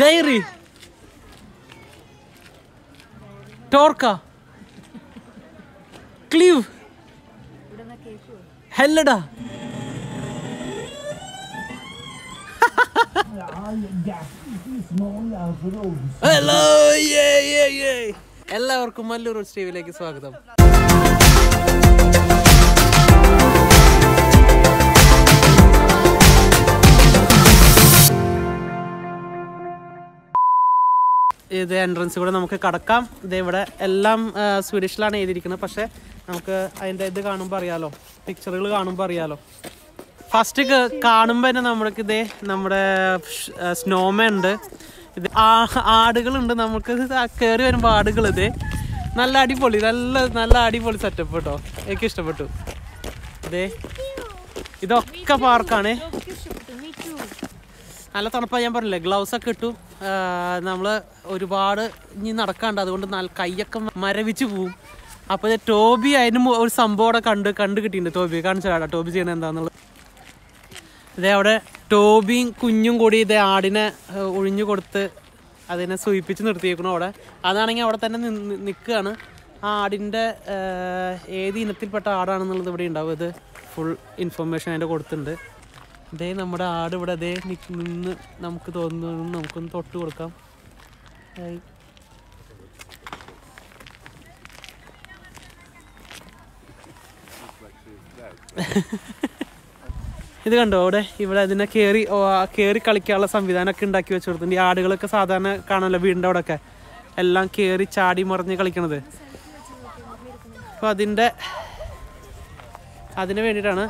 Diary ടോർക്ക ക്ലീവ് ഹെല്ലടാ ഹലോ എല്ലാവർക്കും മല്ലൂർ സ്റ്റീവിലേക്ക് സ്വാഗതം. ഇത് എൻട്രൻസ് കൂടെ നമുക്ക് കടക്കാം. ഇത് ഇവിടെ എല്ലാം സ്വീഡിഷിലാണ് എഴുതിയിരിക്കുന്നത്. പക്ഷെ നമുക്ക് അതിന്റെ ഇത് കാണുമ്പോൾ അറിയാലോ. പിക്ചറുകൾ കാണുമ്പോൾ അറിയാലോ. ഫസ്റ്റ് കാണുമ്പോൾ തന്നെ നമ്മൾക്ക് ഇതേ നമ്മുടെ സ്നോമ ഉണ്ട്. ഇത് ആടുകളുണ്ട് നമുക്ക് കയറി വരുമ്പോൾ ആടുകൾ ഇത്. നല്ല അടിപൊളി നല്ല നല്ല അടിപൊളി സെറ്റപ്പ് കേട്ടോ എനിക്ക് ഇഷ്ടപ്പെട്ടു. ഇതേ ഇതൊക്കെ പാർക്കാണ് നല്ല തണുപ്പാണ് ഞാൻ പറഞ്ഞില്ലേ. ഗ്ലൗസ് ഒക്കെ ഇട്ടു. നമ്മൾ ഒരുപാട് ഇനി നടക്കാണ്ട്. അതുകൊണ്ട് നല്ല കൈയൊക്കെ മരവിച്ച് പോവും. അപ്പോൾ ടോബി അതിന് ഒരു സംഭവം അവിടെ കണ്ട് കണ്ട് കിട്ടിയിട്ടുണ്ട്. ടോബി കാണിച്ചു തരാം ടോബി ചെയ്യണത് എന്താണെന്നുള്ളത് ഇതേ അവിടെ ടോബിയും കുഞ്ഞും കൂടി ഇതേ ആടിനെ ഒഴിഞ്ഞു കൊടുത്ത് അതിനെ സൂയിപ്പിച്ച് നിർത്തിയേക്കണം അവിടെ. അതാണെങ്കിൽ അവിടെ തന്നെ നിൽക്കുകയാണ്. ആ ആടിന്റെ ഏത് ഇനത്തിൽപ്പെട്ട ആടാണെന്നുള്ളത് ഇവിടെ ഉണ്ടാവും. ഇത് ഫുൾ ഇൻഫർമേഷൻ അതിന്റെ കൊടുത്തിട്ടുണ്ട്. ഇതേ നമ്മുടെ ആട് ഇവിടെ അതേ നിന്ന് നമുക്ക് തോന്നുന്നു നമുക്കൊന്ന് തൊട്ട് കൊടുക്കാം. ഇത് കണ്ടോ അവിടെ? ഇവിടെ അതിനെ കയറി കയറി കളിക്കാനുള്ള സംവിധാനമൊക്കെ ഉണ്ടാക്കി വെച്ച് കൊടുത്തിട്ടുണ്ട്. ഈ ആടുകളൊക്കെ സാധാരണ കാണാമല്ലോ വീടിന്റെ അവിടെ ഒക്കെ എല്ലാം കയറി ചാടി മറിഞ്ഞ് കളിക്കണത്. അപ്പോൾ അതിന്റെ അതിന് വേണ്ടിയിട്ടാണ്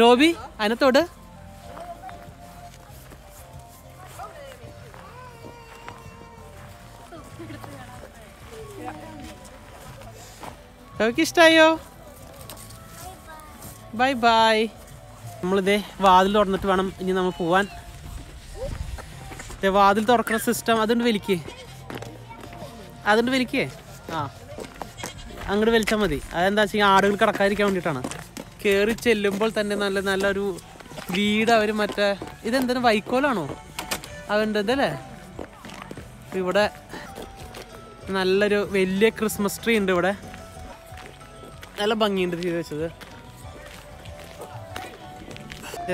ടോബി അതിനത്തോട് ടോബിക്ക് ഇഷ്ടായോ? Bye bye. നമ്മളിതേ വാതിൽ തുറന്നിട്ട് വേണം ഇനി നമ്മൾ പോവാൻ. വാതിൽ തുറക്കുന്ന സിസ്റ്റം അതുകൊണ്ട് വലിക്കേ. അതുകൊണ്ട് വലിക്കേ. ആ. അങ്ങോട്ട് വലിച്ചാൽ മതി. അതെന്താ വെച്ചാൽ ആടുകൾ കിടക്കാതിരിക്കാൻ വേണ്ടിയിട്ടാണ്. കയറി ചെല്ലുമ്പോൾ തന്നെ നല്ല നല്ലൊരു വീട് അവർ മറ്റേ ഇതെന്താണ് വൈക്കോലാണോ? അവന്റെ ഇതല്ലേ ഇവിടെ നല്ലൊരു വലിയ ക്രിസ്മസ് ട്രീ ഉണ്ട് ഇവിടെ. നല്ല ഭംഗിയുണ്ട് ചെയ്ത് വെച്ചത്.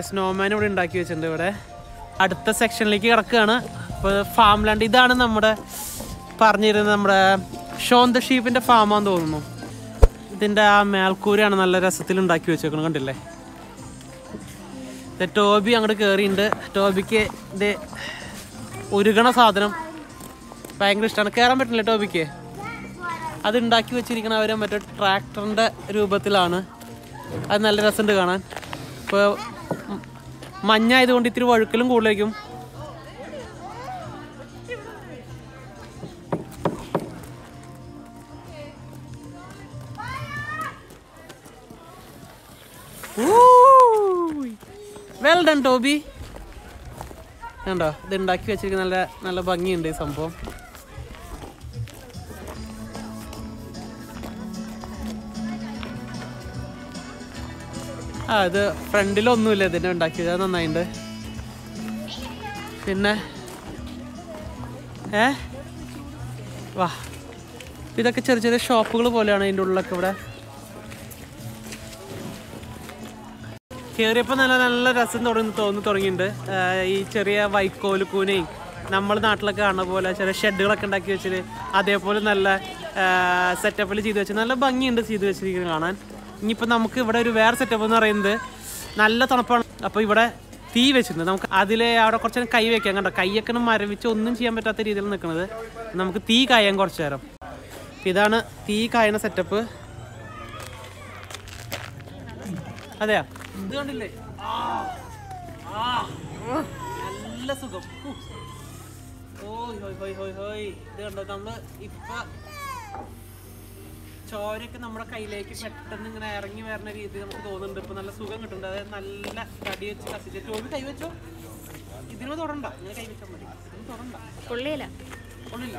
സ്നോമാൻ ഇവിടെ ഉണ്ടാക്കി വെച്ചിട്ടുണ്ട് ഇവിടെ. അടുത്ത സെക്ഷനിലേക്ക് കിടക്കുകയാണ്. അപ്പോൾ ഫാം ലാൻഡ് ഇതാണ് നമ്മുടെ പറഞ്ഞിരുന്നത് നമ്മുടെ ദ ഷീപ്പിന്റെ ഫാമാന്ന് തോന്നുന്നു. ഇതിന്റെ ആ മേൽക്കൂരയാണ് നല്ല രസത്തിൽ ഉണ്ടാക്കി വെച്ചേക്കണം കണ്ടില്ലേ? ടോബി അങ്ങോട്ട് കയറിയിട്ടുണ്ട് ടോബിക്ക് ഇത് ഉരുകണ സാധനം ഭയങ്കര ഇഷ്ടമാണ് കയറാൻ പറ്റില്ല ടോബിക്ക്? അത് ഉണ്ടാക്കി വെച്ചിരിക്കണ അവർ മറ്റേ ട്രാക്ടറിന്റെ രൂപത്തിലാണ്. അത് നല്ല രസമുണ്ട് കാണാൻ. ഇപ്പോൾ മഞ്ഞ ആയതുകൊണ്ട് ഇത്തിരി വഴുക്കലും കൂടുതലായിരിക്കും. വെൽ ഡൺ ടോബി കണ്ടോ? ഇത് ഉണ്ടാക്കി വെച്ചിരിക്കുന്ന നല്ല നല്ല ഭംഗിയുണ്ട് ഈ സംഭവം. ആ ഇത് ഫ്രണ്ടിലൊന്നുമില്ല ഇതിനെ ഉണ്ടാക്കിയത്. അത് നന്നായിട്ടുണ്ട് പിന്നെ? ഏ? വാ. ഇതൊക്കെ ചെറിയ ചെറിയ ഷോപ്പുകൾ പോലെയാണ് അതിന്റെ ഉള്ളിലൊക്കെ ഇവിടെ. കയറിയപ്പോൾ നല്ല നല്ല രസം തുടങ്ങി തോന്നി തുടങ്ങിയിട്ടുണ്ട്. ഈ ചെറിയ വൈക്കോൽ കൂനയും നമ്മൾ നാട്ടിലൊക്കെ കാണുന്ന പോലെ ചെറിയ ഷെഡുകളൊക്കെ ഉണ്ടാക്കി വെച്ചിട്ട് അതേപോലെ നല്ല സെറ്റപ്പിൽ ചെയ്ത് വെച്ച് നല്ല ഭംഗിയുണ്ട് ചെയ്ത് വെച്ചിരിക്കുന്നത് കാണാൻ. ഇനിയിപ്പോൾ നമുക്ക് ഇവിടെ ഒരു വേറെ സെറ്റപ്പ് എന്ന് പറയുന്നത് നല്ല തണുപ്പാണ്. അപ്പോൾ ഇവിടെ തീ വെച്ചിട്ടുണ്ട്. നമുക്ക് അതിലെ അവിടെ കുറച്ച് നേരം കൈ വെക്കാം കണ്ടോ? കൈയൊക്കെ മരവിച്ച് ഒന്നും ചെയ്യാൻ പറ്റാത്ത രീതിയിൽ നിൽക്കുന്നത്. നമുക്ക് തീ കായാൻ കുറച്ച് നേരം. ഇതാണ് തീ കായണ സെറ്റപ്പ് അതെയാ? ഇത് കണ്ടില്ലേ? നല്ല സുഖം. ഹൂ. ഓയ് ഹോയ് ഹോയ് ഹോയ് ഹോയ്. ഇത് കണ്ടോ? നമ്മൾ ഇപ്പൊ ചോരൊക്കെ നമ്മുടെ കയ്യിലേക്ക് പെട്ടെന്ന് ഇങ്ങനെ ഇറങ്ങി വരുന്ന രീതി നമുക്ക് തോന്നുന്നുണ്ട്. ഇപ്പൊ നല്ല സുഖം കിട്ടുന്നുണ്ട്. അതായത് നല്ല തടി വെച്ച് കത്തിച്ച്. ചോറ് കൈ വെച്ചോ? ഇതിനോ തൊടണ്ട. ഇങ്ങനെ കൈ വെച്ചാൽ മതി. ഇതിന് തൊടണ്ട. കൊള്ളിയില്ല. കൊള്ളില്ല.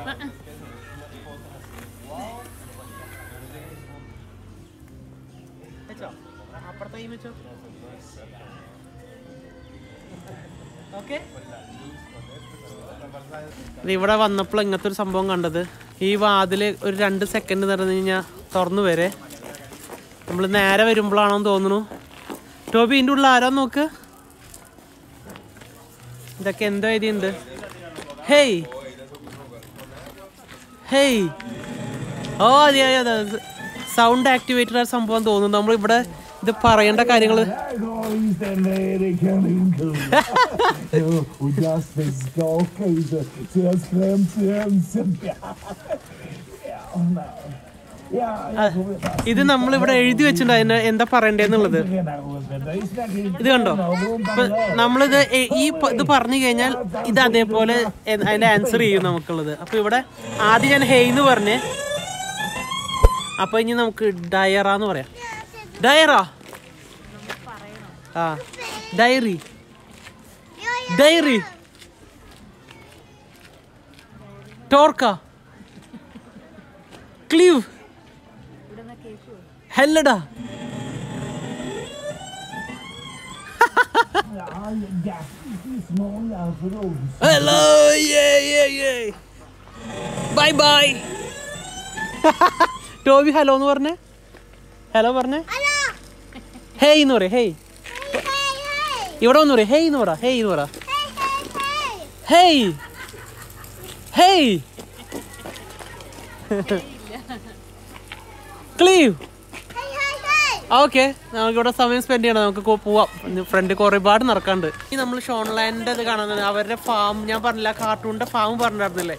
വെച്ചോ? അപ്പുറത്തെ കൈ ഇവിടെ വന്നപ്പോൾ ഇങ്ങനത്തെ ഒരു സംഭവം കണ്ടത്. ഈ വാതിൽ ഒരു രണ്ട് സെക്കൻഡ് നിറഞ്ഞു കഴിഞ്ഞാൽ തുറന്നു വരെ. നമ്മൾ നേരെ വരുമ്പോഴാണെന്ന് തോന്നുന്നു. ടോബി ഇതിന്റെ ഉള്ളിൽ ആരാ നോക്ക്? ഇതൊക്കെ എന്തോ എഴുതിയുണ്ട് ഹേയ്. ഹേയ്. ഓ അതെ അതെ സൗണ്ട് ആക്ടിവേറ്റഡ് ആ സംഭവം തോന്നുന്നു. നമ്മൾ ഇവിടെ ഇത് പറയേണ്ട കാര്യങ്ങൾ. ഇത് നമ്മൾ ഇവിടെ എഴുതി വെച്ചിട്ടുണ്ട്. അതിന് എന്താ പറയണ്ടേന്നുള്ളത് ഇത് കണ്ടോ? ഇപ്പൊ നമ്മളിത് ഈ ഇത് പറഞ്ഞു കഴിഞ്ഞാൽ ഇത് അതേപോലെ അതിന്റെ ആൻസർ ചെയ്യും നമുക്കുള്ളത്. അപ്പൊ ഇവിടെ ആദ്യം ഞാൻ ഹെയ്ന്ന് പറഞ്ഞ്. അപ്പൊ ഇനി നമുക്ക് ഡയറാന്ന് പറയാം. ഡയറ? ആ ഡയറി. ഡയറി. ടോർക്ക. ക്ലീവ്. ja, det finns många för bye bye Toby hello എന്ന് പറഞ്ഞേ? ഹലോ പറഞ്ഞേ? ഹേയ് എന്ന് പറ ഹേയ് ഇവിടെ ഒന്ന് പറ ഹേയ് എന്ന് പറ ഹേയ് എന്ന് പറ. ഹേയ് ഹേയ് ക്ലീവ് ഓക്കെ നമുക്ക് ഇവിടെ സമയം സ്പെൻഡ് ചെയ്യണം. നമുക്ക് പോവാം. ഫ്രണ്ട് ഒരുപാട് നടക്കാണ്ട്. ഈ നമ്മൾ ഷോൺലാൻഡ് ഇത് കാണുന്നത് അവരുടെ ഫാം ഞാൻ പറഞ്ഞില്ല കാർട്ടൂണിന്റെ ഫാം പറഞ്ഞിട്ടുണ്ടായിരുന്നില്ലേ?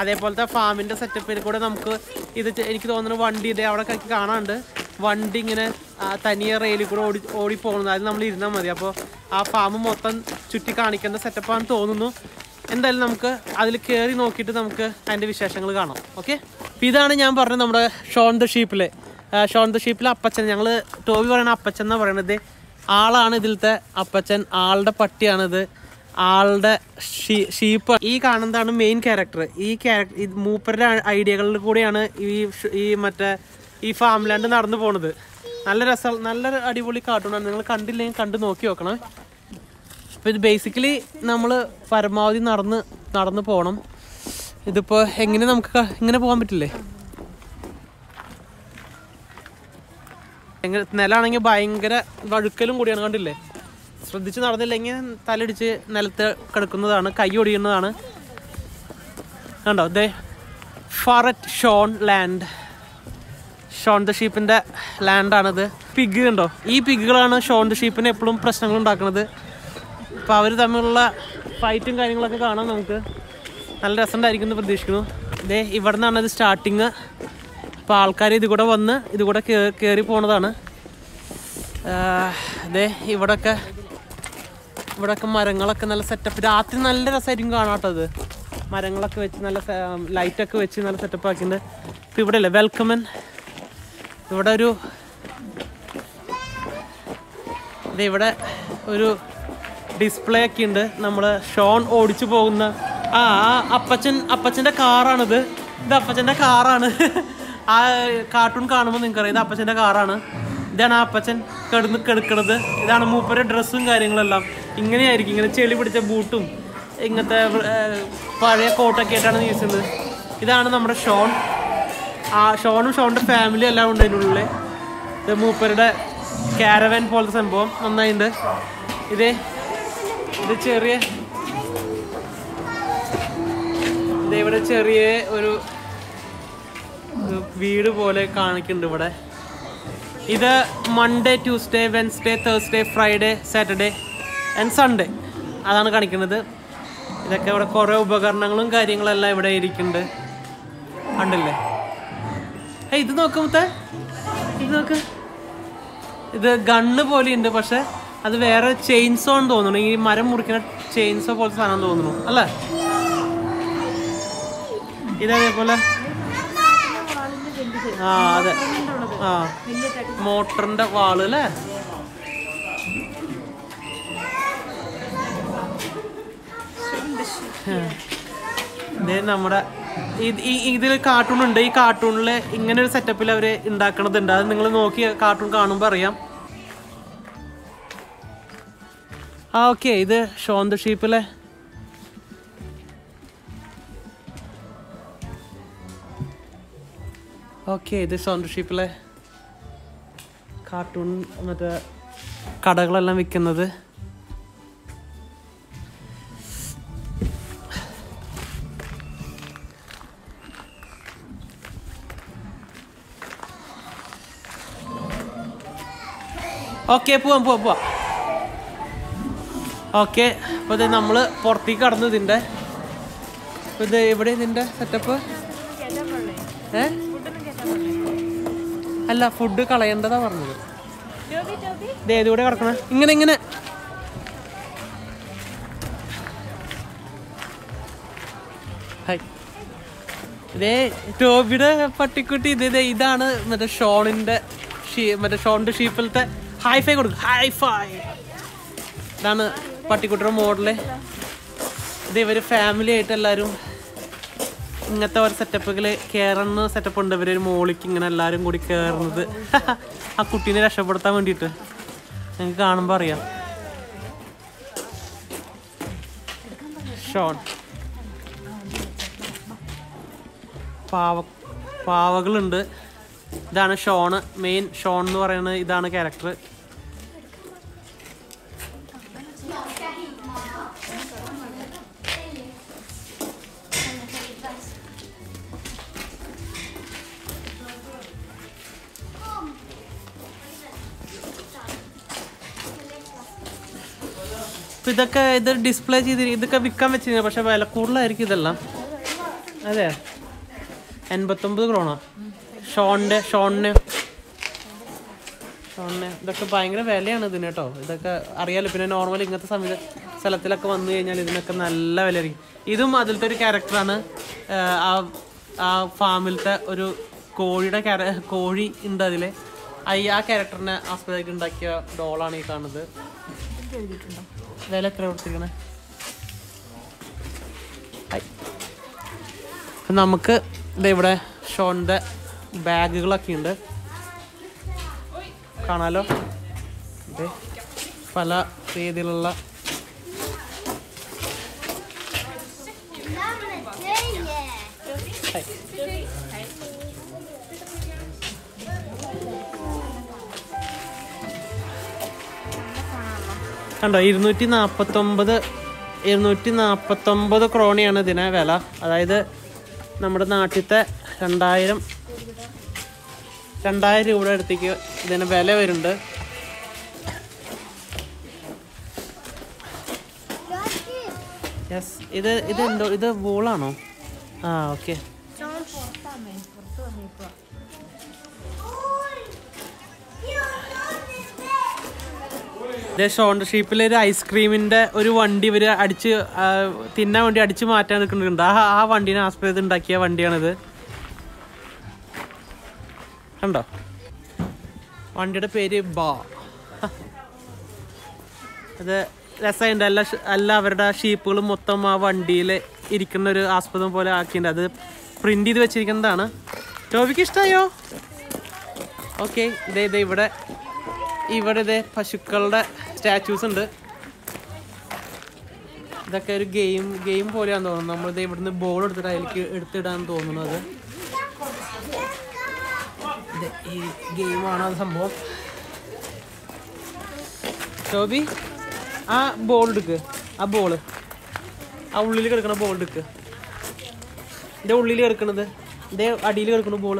അതേപോലത്തെ ഫാമിന്റെ സെറ്റപ്പിൽ കൂടെ നമുക്ക് ഇത് എനിക്ക് തോന്നുന്നു വണ്ടി ഇതേ അവിടെ കാണാണ്ട് വണ്ടി ഇങ്ങനെ തനിയെ റെയിലിൽ കൂടെ ഓടി ഓടി പോകുന്നത് അതിൽ നമ്മൾ ഇരുന്നാൽ മതി. അപ്പോൾ ആ ഫാം മൊത്തം ചുറ്റി കാണിക്കേണ്ട സെറ്റപ്പാണെന്ന് തോന്നുന്നു. എന്തായാലും നമുക്ക് അതിൽ കയറി നോക്കിയിട്ട് നമുക്ക് അതിന്റെ വിശേഷങ്ങൾ കാണാം. ഓക്കെ ഇതാണ് ഞാൻ പറഞ്ഞത് നമ്മുടെ ഷോൺ ദ ഷീപ്പിലെ. ഷോൺ ദ ഷീപ്പിലെ അപ്പച്ചൻ. ഞങ്ങൾ ടോവി പറയുന്ന അപ്പച്ചൻ എന്നാണ് പറയണത്? ആളാണ് ഇതിലത്തെ അപ്പച്ചൻ. ആളുടെ പട്ടിയാണിത്. ആളുടെ ഷീ- ഷീപ്പ്. ഈ കാണുന്നതാണ് മെയിൻ ക്യാരക്ടർ ഈ ക്യാരക്ടർ മൂപ്പരുടെ ഐഡിയകളിൽ കൂടിയാണ് ഈ ഈ മറ്റേ ഈ ഫാം ലാൻഡ് നടന്നു പോണത്. നല്ല രസം നല്ല അടിപൊളി കാർട്ടൂണാണ് നിങ്ങൾ കണ്ടില്ലെങ്കിൽ കണ്ടു നോക്കി നോക്കണം. അപ്പോൾ ഇത് ബേസിക്കലി നമ്മൾ പരമാവധി നടന്ന് നടന്ന് പോകണം ഇതിപ്പോ എങ്ങനെ നമുക്ക് ഇങ്ങനെ പോകാൻ പറ്റില്ലേ? നിലാണെങ്കിൽ ഭയങ്കര വഴുക്കലും കൂടിയാണ് കണ്ടില്ലേ? ശ്രദ്ധിച്ച് നടന്നില്ലെങ്കിൽ തലടിച്ച് നിലത്ത് കിടക്കുന്നതാണ് കൈ ഒടിയുന്നതാണ്. കണ്ടോ? ദേ ഫററ്റ് ഷോൺ ലാൻഡ്. ഷോൺ ദ ഷീപ്പിന്റെ ലാൻഡാണിത് പിഗ് ഉണ്ടോ ഈ പിഗുകളാണ് ഷോൺ ദ ഷീപ്പിന് എപ്പോഴും പ്രശ്നങ്ങൾ ഉണ്ടാക്കുന്നത്. അപ്പോൾ അവർ തമ്മിലുള്ള ഫൈറ്റും കാര്യങ്ങളൊക്കെ കാണാം നമുക്ക്. നല്ല രസമുണ്ടായിരിക്കും എന്ന് പ്രതീക്ഷിക്കുന്നു. ഇതേ ഇവിടെ നിന്നാണ് ഇത് സ്റ്റാർട്ടിങ് അപ്പോൾ ആൾക്കാർ ഇത് കൂടെ വന്ന് ഇത് കൂടെ കയറി പോണതാണ്. ഇതേ ഇവിടെയൊക്കെ ഇവിടെയൊക്കെ മരങ്ങളൊക്കെ നല്ല സെറ്റപ്പ് രാത്രി നല്ല രസമായിരിക്കും കാണാട്ടത് മരങ്ങളൊക്കെ വെച്ച് നല്ല ലൈറ്റൊക്കെ വെച്ച് നല്ല സെറ്റപ്പ് ആക്കിയിട്ടുണ്ട്. ഇപ്പോൾ ഇവിടെ അല്ലേ വെൽക്കമൻ ഇവിടെ ഒരു ഇവിടെ ഒരു ഡിസ്പ്ലേ ഒക്കെ ഉണ്ട്. നമ്മൾ ഷോൺ ഓടിച്ചു പോകുന്ന ആ ആ അപ്പച്ചൻ അപ്പച്ചന്റെ കാറാണിത്. ഇത് അപ്പച്ചന്റെ കാറാണ്. ആ കാർട്ടൂൺ കാണുമ്പോൾ നിങ്ങൾക്കറിയാം. ഇത് അപ്പച്ചന്റെ കാറാണ്. ഇതാണ് ആ അപ്പച്ചൻ കിടന്ന് കിടക്കണത്. ഇതാണ് മൂപ്പരുടെ ഡ്രസ്സും കാര്യങ്ങളെല്ലാം. ഇങ്ങനെയായിരിക്കും. ഇങ്ങനെ ചെളി പിടിച്ച ബൂട്ടും ഇങ്ങനത്തെ പഴയ കോട്ടൊക്കെ ആയിട്ടാണ് യൂസ് ചെയ്യുന്നത്. ഇതാണ് നമ്മുടെ ഷോൺ. ആ ഷോണും ഷോണിന്റെ ഫാമിലി എല്ലാം ഉണ്ട് അതിന്റെ ഉള്ളിൽ ഇത് മൂപ്പരുടെ കാരവൻ പോലത്തെ സംഭവം നന്നായിട്ടുണ്ട് ഇത് ഇത് ചെറിയ ഇത് ഇവിടെ ചെറിയ ഒരു വീട് പോലെ കാണിക്കുന്നുണ്ട് ഇവിടെ. ഇത് Monday Tuesday Wednesday Thursday Friday Saturday and Sunday അതാണ് കാണിക്കുന്നത്. ഇതൊക്കെ ഇവിടെ കുറേ ഉപകരണങ്ങളും കാര്യങ്ങളെല്ലാം ഇവിടെ ഇരിക്കുന്നുണ്ട്. കണ്ടില്ലേ? ഇത് നോക്ക് മുത്തേ. ഇത് നോക്ക്. ഇത് ഗണ്ണ് ഉണ്ട് പക്ഷെ അത് വേറെ ചെയിൻസോ എന്ന് തോന്നുന്നു. ഈ മരം മുറിക്കുന്ന ചെയിൻസോ പോലത്തെ സാധനം തോന്നുന്നു അല്ലേ? ഇതേപോലെ ആ അതെ. ആ മോട്ടറിന്റെ വാൾ അല്ലേ? നമ്മുടെ ഇതിൽ കാർട്ടൂൺ ഉണ്ട് ഈ കാർട്ടൂണിൽ ഇങ്ങനെ ഒരു സെറ്റപ്പിൽ അവർ ഉണ്ടാക്കണതുണ്ട് അത് നിങ്ങൾ നോക്കി കാർട്ടൂൺ കാണുമ്പോൾ അറിയാം. ആ ഓക്കെ. ഇത് ഷോന്ത് ഷീപ്പിലെ ഓക്കെ. ഇത് ഷോന്ത് ഷീപ്പിലെ കാർട്ടൂൺ മറ്റേ കടകളെല്ലാം വിൽക്കുന്നത് ഓക്കെ പോവാം പോവാം പോവാം. ഓക്കെ അപ്പോൾ ഇത് നമ്മൾ പുറത്തേക്ക് കടന്നു ഇതിന്റെ ഇത് എവിടെ ഇതിന്റെ സെറ്റപ്പ് ഏ? അല്ല ഫുഡ് കളയേണ്ടതാ പറഞ്ഞത്. ഇത് ഏതുകൂടെ കിടക്കണേ. ഇങ്ങനെ ഇങ്ങനെ. ഇതേ ടോബിയുടെ പട്ടിക്കുട്ടി ഇത് ഇതാണ് മറ്റേ ഷോണിന്റെ ഷീ മറ്റേ ഷോണിന്റെ ഷീപ്പിലത്തെ ഹൈ ഫൈ കൊടുക്കും. ഹൈ ഫൈ ഇതാണ് പട്ടിക്കുട്ടിയുടെ മോഡൽ ഇത് ഇവർ ഫാമിലി ആയിട്ട് എല്ലാവരും ഇങ്ങനത്തെ ഒരു സെറ്റപ്പുകൾ കയറുന്ന സെറ്റപ്പ് ഉണ്ട്. ഇവർ ഒരു മോളിക്ക് ഇങ്ങനെ എല്ലാവരും കൂടി കയറുന്നത് ആ കുട്ടീനെ രക്ഷപ്പെടുത്താൻ വേണ്ടിയിട്ട് നിങ്ങൾക്ക് കാണുമ്പോൾ അറിയാം. ഷോൺ. പാവ പാവകളുണ്ട്. ഇതാണ് ഷോണ്. മെയിൻ ഷോൺ എന്ന് പറയുന്നത് ഇതാണ് ക്യാരക്ടർ ഇപ്പൊ ഇതൊക്കെ ഇത് ഡിസ്പ്ലേ ചെയ്ത് ഇതൊക്കെ വിൽക്കാൻ വെച്ചിരുന്നു പക്ഷെ വില കൂടുതലായിരിക്കും ഇതെല്ലാം. അതെ. എൺപത്തൊമ്പത് ക്രോണോ. ഷോണിന്റെ ഷോണിന്. ഷോണിന്. ഇതൊക്കെ ഭയങ്കര വിലയാണ് ഇതിന് കേട്ടോ. ഇതൊക്കെ അറിയാലോ. പിന്നെ നോർമൽ ഇങ്ങനത്തെ സമയത്ത് സ്ഥലത്തിലൊക്കെ വന്നു കഴിഞ്ഞാൽ ഇതിനൊക്കെ നല്ല വിലയായിരിക്കും ഇതും അതിലത്തെ ഒരു ക്യാരക്ടറാണ് ആ ആ ഫാമിലത്തെ ഒരു കോഴിയുടെ ക്യാര കോഴി ഉണ്ട് അതിൽ ആ ക്യാരക്ടറിനെ ആസ്പദമായിട്ട് ഉണ്ടാക്കിയ ഡോളാണ് ഈ കാണുന്നത്. വില എത്ര കൊടുത്തിരിക്കണേ. അപ്പം നമുക്ക് ഇതിവിടെ ഇവിടെ ഷോണിന്റെ ബാഗുകളൊക്കെ ഉണ്ട് കാണാലോ ഇത് പല രീതിയിലുള്ള ഹായ്. കണ്ടോ ഇരുന്നൂറ്റി നാൽപ്പത്തൊമ്പത് ഇരുന്നൂറ്റി നാൽപ്പത്തൊമ്പത് ക്രോണിയാണ് ഇതിന് വില. അതായത് നമ്മുടെ നാട്ടിലത്തെ രണ്ടായിരം രണ്ടായിരം രൂപയുടെ അടുത്തേക്ക് ഇതിന് വില വരുന്നുണ്ട്. യെസ് ഇത് ഇത് എന്തോ ഇത് വൂളാണോ ആ ഓക്കെ ഷോണ്ട് ഷീപ്പിൽ ഒരു ഐസ്ക്രീമിന്റെ ഒരു വണ്ടി ഇവർ അടിച്ച് തിന്നാൻ വേണ്ടി അടിച്ച് മാറ്റാൻ നിൽക്കുന്നുണ്ട്. ആ ആ വണ്ടീനെ ആസ്പദ ഉണ്ടാക്കിയ വണ്ടിയാണിത്. കണ്ടോ? വണ്ടിയുടെ പേര് ബാ. അത് രസമുണ്ട് എല്ലാ എല്ലാ അവരുടെ ഷീപ്പുകളും മൊത്തം ആ വണ്ടിയിൽ ഇരിക്കുന്ന ഒരു ആസ്പദം പോലെ ആക്കിയിട്ടുണ്ട് അത് പ്രിന്റ് ചെയ്ത് വെച്ചിരിക്കുന്നതാണ്. ടോബിക്ക് ഇഷ്ടമായോ ഓക്കെ. ഇതേ ഇതേ ഇവിടെ ഇവിടെ ഇതേ പശുക്കളുടെ സ്റ്റാച്യൂസ് ഉണ്ട്. ഇതൊക്കെ ഒരു ഗെയിം ഗെയിം പോലെയാന്ന് തോന്നുന്നു. നമ്മളിത് ഇവിടുന്ന് ബോൾ എടുത്തിട്ട് അതിലേക്ക് എടുത്തിടാൻ തോന്നുന്നത് ഈ ഗെയിമാണ് സംഭവം. ടോബി ആ ബോൾ എടുക്ക്. ആ ബോൾ ആ ഉള്ളിൽ കിടക്കണ ബോൾ എടുക്ക്. ഇതേ ഉള്ളിൽ കിടക്കണത്. ഇതേ അടിയിൽ കിടക്കണ ബോൾ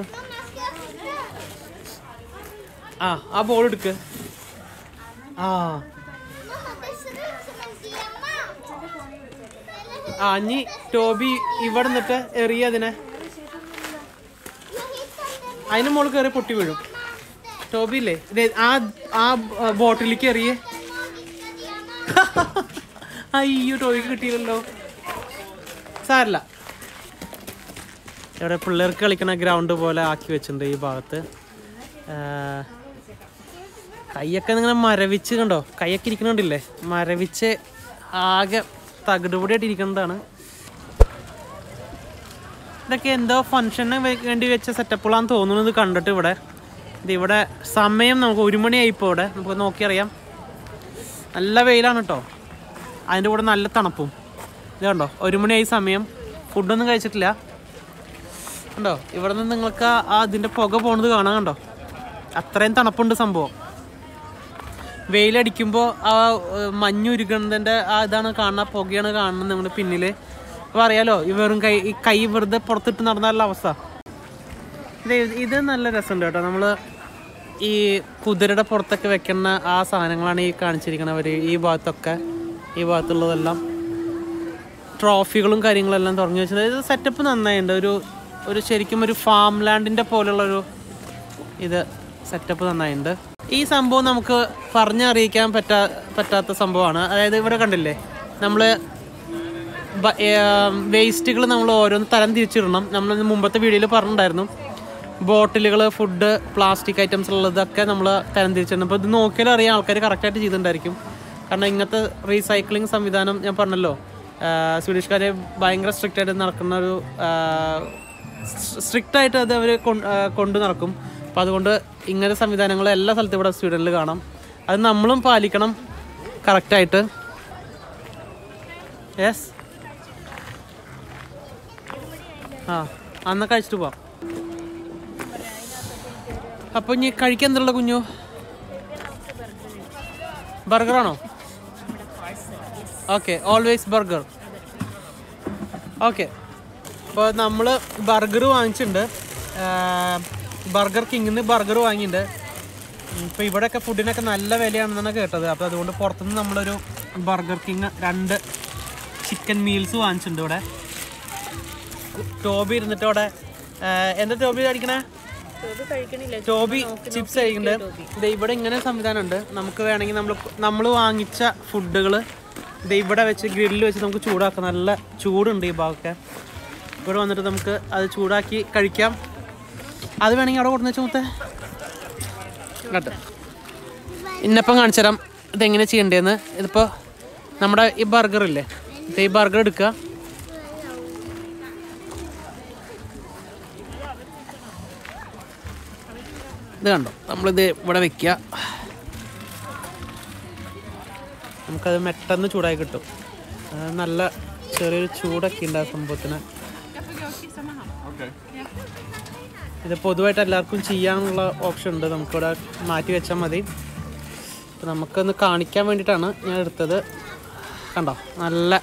ആ ആ ബോൾ എടുക്ക്. ആ. ഇനി ടോബി ഇവിടെ നിന്നിട്ട് എറിയ അതിനെ. അതിന് മോൾ കയറി പൊട്ടി വീഴും. ടോബി ഇല്ലേ? ആ ആ ബോട്ടിലേക്ക് എറിയേ. അയ്യോ ടോബിക്ക് കിട്ടിയില്ലല്ലോ. സാരല്ല. ഇവിടെ പിള്ളേർക്ക് കളിക്കണ ഗ്രൗണ്ട് പോലെ ആക്കി വെച്ചിട്ടുണ്ട് ഈ ഭാഗത്ത്. കൈയൊക്കെ ഇങ്ങനെ മരവിച്ച് കണ്ടോ? കൈയൊക്കെ ഇരിക്കണുണ്ടല്ലേ? മരവിച്ച് ആകെ തകിടുപൊടിയായിട്ട് ഇരിക്കുന്നതാണ് ഇതൊക്കെ എന്തോ ഫംഗ്ഷന് വേണ്ടി വെച്ച സെറ്റപ്പുകളാന്ന് തോന്നുന്നത് കണ്ടിട്ട് ഇവിടെ. ഇത് ഇവിടെ സമയം നമുക്ക് ഒരു മണിയായി ഇപ്പോൾ ഇവിടെ. നമുക്ക് നോക്കിയറിയാം. നല്ല വെയിലാണ് കേട്ടോ. അതിന്റെ കൂടെ നല്ല തണുപ്പും. ഇത് കണ്ടോ? ഒരു മണിയായി സമയം. ഫുഡൊന്നും കഴിച്ചിട്ടില്ല. കണ്ടോ? ഇവിടെ നിന്ന് നിങ്ങൾക്ക് ആ- ഇതിന്റെ പുക പോണത് കാണാൻ കണ്ടോ? അത്രയും തണുപ്പുണ്ട് സംഭവം. വെയിലടിക്കുമ്പോൾ ആ മഞ്ഞുരുകുന്നതിന്റെ ആ ഇതാണ് കാണുന്ന പുകയാണ് കാണുന്നത് നമ്മുടെ പിന്നിൽ അപ്പോൾ അറിയാലോ വെറും കൈ കൈ വെറുതെ പുറത്തിട്ട് നടന്നാലുള്ള അവസ്ഥ. ഇത് ഇത് നല്ല രസമുണ്ട് കേട്ടോ. നമ്മൾ ഈ കുതിരയുടെ പുറത്തൊക്കെ വെക്കുന്ന ആ സാധനങ്ങളാണ് ഈ കാണിച്ചിരിക്കണവർ ഈ ഭാഗത്തൊക്കെ. ഈ ഭാഗത്തുള്ളതെല്ലാം. ട്രോഫികളും കാര്യങ്ങളെല്ലാം തുടങ്ങി വെച്ചത് ഇത് സെറ്റപ്പ് നന്നായിട്ടുണ്ട് ഒരു ഒരു ശരിക്കും ഒരു ഫാം ലാൻഡിന്റെ പോലുള്ളൊരു ഇത് സെറ്റപ്പ് നന്നായിട്ടുണ്ട് ഈ സംഭവം നമുക്ക് പറഞ്ഞറിയിക്കാൻ പറ്റാ പറ്റാത്ത സംഭവമാണ്. അതായത് ഇവിടെ കണ്ടില്ലേ? നമ്മൾ വേസ്റ്റുകൾ നമ്മൾ ഓരോന്ന് തരം തിരിച്ചിടണം. നമ്മൾ മുമ്പത്തെ വീഡിയോയിൽ പറഞ്ഞിട്ടുണ്ടായിരുന്നു. ബോട്ടിലുകൾ ഫുഡ് പ്ലാസ്റ്റിക് ഐറ്റംസ് ഉള്ളതൊക്കെ നമ്മൾ തരം തിരിച്ചിടണം. അപ്പോൾ ഇത് നോക്കിയാൽ അറിയാം ആൾക്കാർ കറക്റ്റായിട്ട് ചെയ്തിട്ടുണ്ടായിരിക്കും. കാരണം ഇങ്ങനത്തെ റീസൈക്ലിംഗ് സംവിധാനം ഞാൻ പറഞ്ഞല്ലോ. സ്വീഡിഷ്കാരെ ഭയങ്കര സ്ട്രിക്റ്റായിട്ട് നടക്കുന്ന ഒരു സ്ട്രിക്റ്റായിട്ട് അത് അവർ കൊണ്ടു നടക്കും. അപ്പോൾ അതുകൊണ്ട് ഇങ്ങനത്തെ സംവിധാനങ്ങൾ എല്ലാ സ്ഥലത്തും ഇവിടെ സ്വീഡനിൽ കാണാം. അത് നമ്മളും പാലിക്കണം കറക്റ്റായിട്ട് യെസ് ആ അന്ന് കഴിച്ചിട്ട് പോവാം. അപ്പോൾ ഇനി കഴിക്കാൻ എന്തുള്ള കുഞ്ഞു? ബർഗറാണോ ഓക്കെ ഓൾവേസ് ബർഗർ ഓക്കെ അപ്പോൾ നമ്മൾ ബർഗർ വാങ്ങിച്ചിട്ടുണ്ട്. ബർഗർ കിങ്ങിന്ന് ബർഗർ വാങ്ങിയിട്ടുണ്ട് ഇപ്പോൾ ഇവിടെയൊക്കെ ഫുഡിനൊക്കെ നല്ല വിലയാണെന്നാണ് കേട്ടത്. അപ്പോൾ അതുകൊണ്ട് പുറത്തുനിന്ന് നമ്മളൊരു ബർഗർ കിങ് രണ്ട് ചിക്കൻ മീൽസ് വാങ്ങിച്ചിട്ടുണ്ട് ഇവിടെ. ടോബി ഇരുന്നിട്ട് അവിടെ എന്താ ടോബി കഴിക്കണേ? ടോബി ചിപ്സ് കഴിക്കുന്നുണ്ട് ഇവിടെ ഇങ്ങനെ സംവിധാനമുണ്ട് നമുക്ക് വേണമെങ്കിൽ നമ്മൾ നമ്മൾ വാങ്ങിച്ച ഫുഡുകൾ ഇത് ഇവിടെ വെച്ച് ഗ്രില്ലിൽ വെച്ച് നമുക്ക് ചൂടാക്കാം. നല്ല ചൂടുണ്ട് ഈ ഭാഗമൊക്കെ. ഇവിടെ വന്നിട്ട് നമുക്ക് അത് ചൂടാക്കി കഴിക്കാം. അത് വേണമെങ്കിൽ അവിടെ കൊടുന്ന് വെച്ചാൽ മുത്തേ. കേട്ടോ ഇന്നപ്പം കാണിച്ചു തരാം ഇതെങ്ങനെ ചെയ്യണ്ടേന്ന് ഇതിപ്പോൾ നമ്മുടെ ഈ ബർഗർ ഇല്ലേ? ഇപ്പം ഈ ബർഗർ എടുക്കുക. ഇത് കണ്ടോ? നമ്മളിത് ഇവിടെ വെക്കുക. നമുക്കത് മെട്ടെന്ന് ചൂടായി കിട്ടും. അത് നല്ല ചെറിയൊരു ചൂടൊക്കെ ഉണ്ട് ആ സംഭവത്തിന്. ഇത് പൊതുവായിട്ട് എല്ലാവർക്കും ചെയ്യാനുള്ള ഓപ്ഷൻ ഉണ്ട്. നമുക്കിവിടെ മാറ്റി വെച്ചാൽ മതി. അപ്പോൾ നമുക്കൊന്ന് കാണിക്കാൻ വേണ്ടിയിട്ടാണ് ഞാൻ എടുത്തത്. കണ്ടോ? നല്ല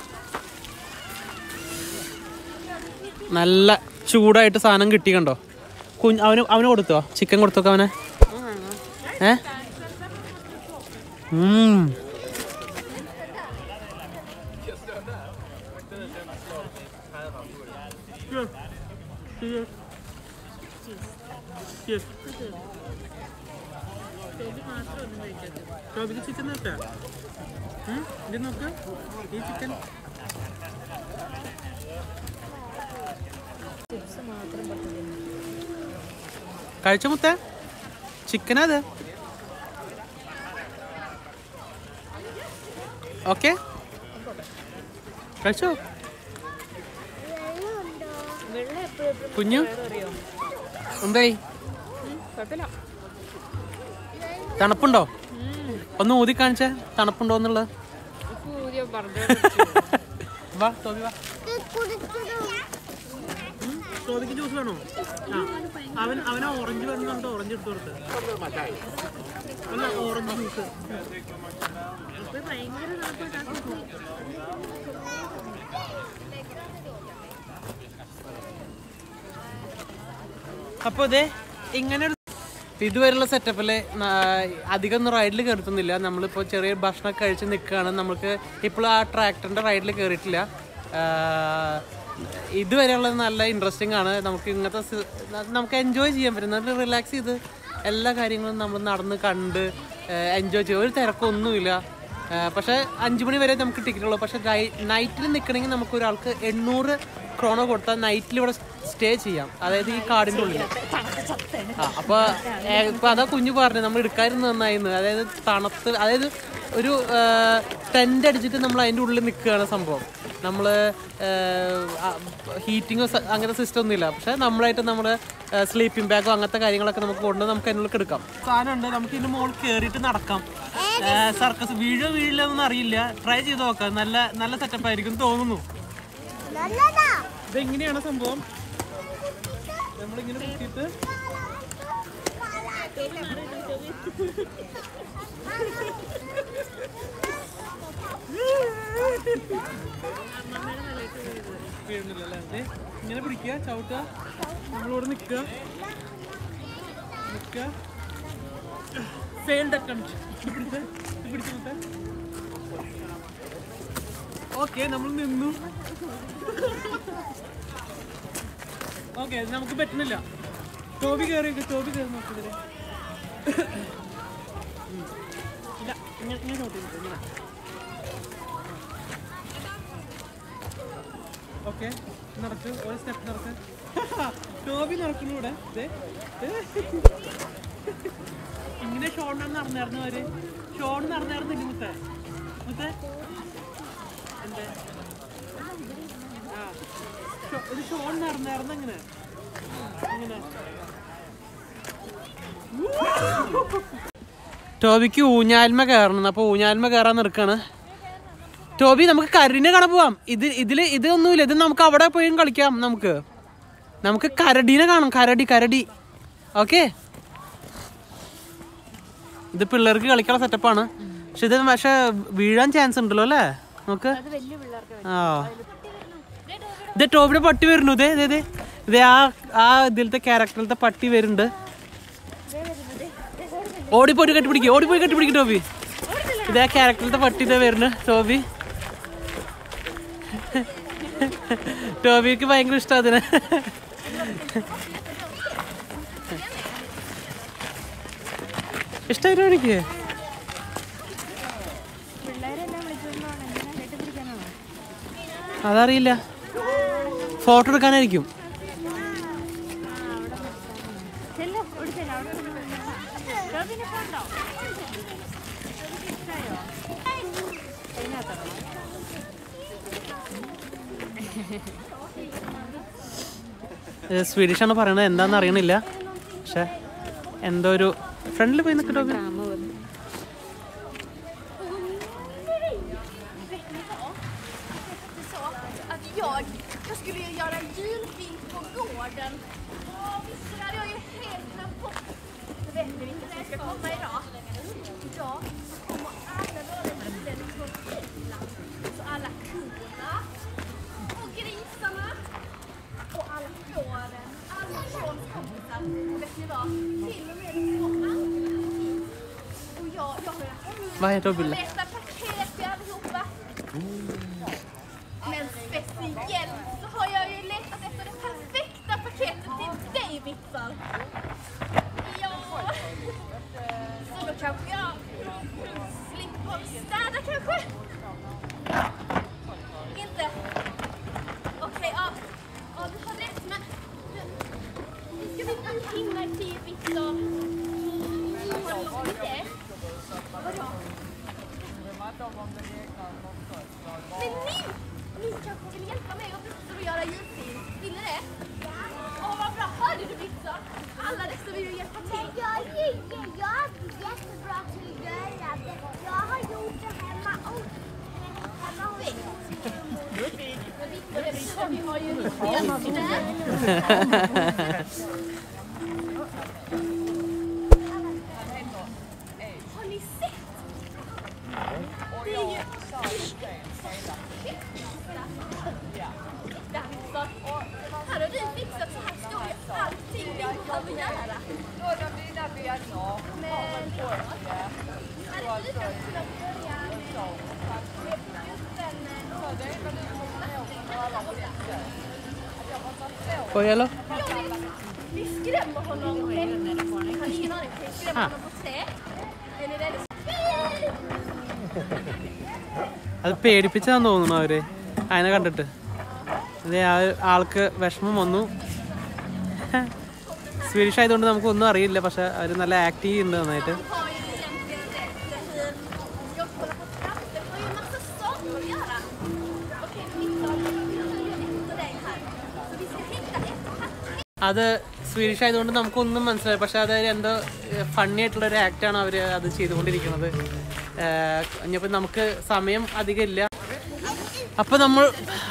നല്ല ചൂടായിട്ട് സാധനം കിട്ടി കണ്ടോ? കുഞ്ഞ് അവന് അവന് കൊടുത്തോ? ചിക്കൻ കൊടുത്തോക്കെ അവനെ? ഏ? ഉം. ചിക്കൻ നോക്കാം ഇത് നോക്ക് ഈ ചിക്കൻ കഴിച്ച മുത്ത ചിക്കനാ അത് ഓക്കെ കഴിച്ചോ കുഞ്ഞു എന്തായി തണുപ്പുണ്ടോ? ഒന്ന് ഊതി കാണിച്ചേ തണുപ്പുണ്ടോ എന്നുള്ളത്. വാ തോബി വാ. ജ്യൂസ് വേണോ? അവൻ അവൻ ഓറഞ്ച് ഓറഞ്ച് എടുത്തു കൊടുത്ത്. അല്ല ഓറഞ്ച് ജ്യൂസ്. അപ്പോൾ ഇതേ ഇങ്ങനെ ഇതുവരെയുള്ള സെറ്റപ്പിൽ അധികം റൈഡിൽ കയറുത്തുന്നില്ല നമ്മളിപ്പോൾ ചെറിയ ഭക്ഷണം കഴിച്ച് നിൽക്കുകയാണ് നമുക്ക് ഇപ്പോൾ ആ ട്രാക്ടറിന്റെ റൈഡിൽ കയറിയിട്ടില്ല ഇതുവരെയുള്ളത് നല്ല ഇൻട്രസ്റ്റിംഗ് ആണ്. നമുക്ക് ഇങ്ങനത്തെ നമുക്ക് എൻജോയ് ചെയ്യാൻ പറ്റും. നല്ല റിലാക്സ് ചെയ്ത് എല്ലാ കാര്യങ്ങളും നമ്മൾ നടന്ന് കണ്ട് എൻജോയ് ചെയ്യും ഒരു തിരക്കൊന്നുമില്ല. പക്ഷേ അഞ്ച് മണി വരെ നമുക്ക് ടിക്കറ്റ് ഉള്ളൂ. പക്ഷേ നൈറ്റിൽ നിൽക്കണമെങ്കിൽ നമുക്ക് ഒരാൾക്ക് എണ്ണൂറ് ക്രോണോ കൊടുത്താൽ നൈറ്റിൽ ഇവിടെ സ്റ്റേ ചെയ്യാം. അതായത് ഈ കാടിന്റെ ഉള്ളിൽ ആ അപ്പൊ ഏ, ഇപ്പൊ അതാ കുഞ്ഞു പറഞ്ഞു നമ്മൾ എടുക്കാതിരുന്ന് നന്നായിരുന്നു അതായത് തണുത്ത് അതായത് ഒരു ടെന്റ് അടിച്ചിട്ട് നമ്മൾ അതിന്റെ ഉള്ളിൽ നിൽക്കുകയാണ് സംഭവം. നമ്മൾ ഹീറ്റിങ്ങോ അങ്ങനത്തെ സിസ്റ്റം ഒന്നുമില്ല. പക്ഷെ നമ്മളായിട്ട് നമ്മൾ സ്ലീപ്പിംഗ് ബാഗോ അങ്ങനത്തെ കാര്യങ്ങളൊക്കെ നമുക്ക് കൊണ്ട് നമുക്ക് അതിനുള്ളിൽ എടുക്കാം സാധനമുണ്ട്. നമുക്ക് ഇതിന് മുകളിൽ കയറിയിട്ട് നടക്കാം. സർക്കസ് വീഴോ വീഴില്ല എന്നൊന്നും അറിയില്ല. ട്രൈ ചെയ്ത് നോക്കാം. നല്ല നല്ല സെറ്റപ്പ് ആയിരിക്കും തോന്നുന്നു. ഇതെങ്ങനെയാണ് സംഭവം? നമ്മളിങ്ങനെ കുത്തിയിട്ട് ഇങ്ങനെ പിടിക്കുക ചവിട്ടുക. നമ്മളിവിടെ നിൽക്കുക. നിൽക്കുക. ഫെയിൽഡ് അറ്റംപ്റ്റ് പിടിച്ച്? പിടിച്ചിട്ട് ഓക്കെ നമ്മൾ നിന്നു. ഓക്കെ നമുക്ക് പറ്റുന്നില്ല. ടോബി കയറി ടോബി കയറി നോക്കിയതിൽ നോക്കി ഓക്കെ നടക്ക് ഒരു സ്റ്റെപ്പ് നടക്ക്. ടോബി നടക്കുന്നു ഇവിടെ. ദേ, ദേ. ഇങ്ങനെ ഷോൺ നടന്നായിരുന്നു അവർ. ഷോൺ നടന്നായിരുന്നു മുത്തേ മുത്തേ ഒരു ഷോൺ ഇങ്ങനെ. ടോബിക്ക് ഊഞ്ഞാൽമ കയറണം. അപ്പൊ ഊഞ്ഞാൽമ കയറാൻ നിൽക്കാണ്. ടോബി നമുക്ക് കരടിനെ കാണാൻ പോവാം. ഇത് ഇതിൽ ഇതൊന്നുമില്ല. ഇത് നമുക്ക് അവിടെ പോയി കളിക്കാം നമുക്ക്. നമുക്ക് കരടിനെ കാണാം. കരടി കരടി. ഓക്കെ? ഇത് പിള്ളേർക്ക് കളിക്കാനുള്ള സെറ്റപ്പാണ് പക്ഷെ ഇത് പക്ഷെ വീഴാൻ ചാൻസ് ഉണ്ടല്ലോ അല്ലേ? നമുക്ക് ആ. ഇത് ടോപ്പിന് പട്ടി വരുന്നു. ഇതേ ഇതേ ഇതേ ആ ആ ഇതിലത്തെ ക്യാരക്ടറിലത്തെ പട്ടി വരുന്നുണ്ട്. ഓടിപ്പോയിട്ട് കെട്ടിപ്പിടിക്കും ഓടിപ്പോയി കെട്ടിപ്പിടിക്കും ടോബി ഇതേ ക്യാരക്ടറിലത്തെ പട്ടി ഇതേ വരുന്നു ടോബി ടോബിക്ക് ഭയങ്കര ഇഷ്ടം അതിന്. ഇഷ്ടമായിരുന്നു എനിക്ക് അതറിയില്ല. ഫോട്ടോ എടുക്കാനായിരിക്കും. സ്വീഡിഷ് ആണ് പറയണത്? എന്താന്ന് അറിയണില്ല. പക്ഷെ എന്തോ ഒരു ഫ്രണ്ടിൽ പോയി നിൽക്കട്ടോ Vad heter har Bulle? letat paket till allihopa. Men speciellt så har jag ju letat efter det perfekta paketet till dig Victor. Ja. Så då kanske jag slipper städa kanske? Inte? Okej, ja. Ja, du har rätt men... Nu ska vi inte hinna i tid Victor. Nej. lite? Men ni! Ni kanske vill hjälpa mig och Victor att göra julfilm? Vill ni det? Ja. Åh vad bra! Hörde du Victor? Alla dessa vill ju hjälpa till. Jag är, jag är jättebra till att göra det. Jag har gjort det hemma och hemma hos Men Victor, det betyder att vi har ju mjölk പേടിപ്പിച്ചതാന്ന് തോന്നുന്നു അവർ. അതിനെ കണ്ടിട്ട്. അതെ ആ ആൾക്ക് വിഷമം വന്നു. Swedish ആയതുകൊണ്ട് നമുക്ക് ഒന്നും അറിയില്ല പക്ഷെ അവർ നല്ല ആക്ട് ചെയ്യുന്നുണ്ട് നന്നായിട്ട്. അത് സ്വീഡിഷ് ആയതുകൊണ്ട് നമുക്കൊന്നും മനസ്സിലായി പക്ഷെ അത് എന്തോ ഫണ്ണി ആയിട്ടുള്ള ഒരു ആക്റ്റാണ് അവർ അത് ചെയ്തുകൊണ്ടിരിക്കുന്നത്. ഇനിയിപ്പോൾ നമുക്ക് സമയം അധികം ഇല്ല. അപ്പോൾ നമ്മൾ